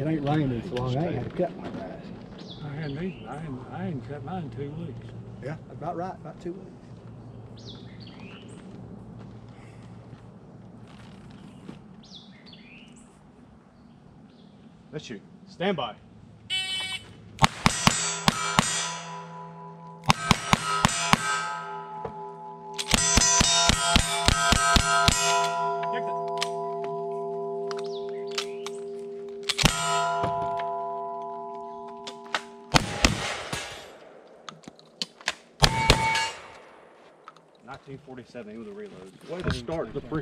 It ain't raining so long. I ain't had to cut my grass. I hadn't either. I hadn't, I hadn't cut mine in two weeks. Yeah, about right. About two weeks. Let's shoot. Stand by. Nineteen forty-seven. He was a reload. Way to start the freaking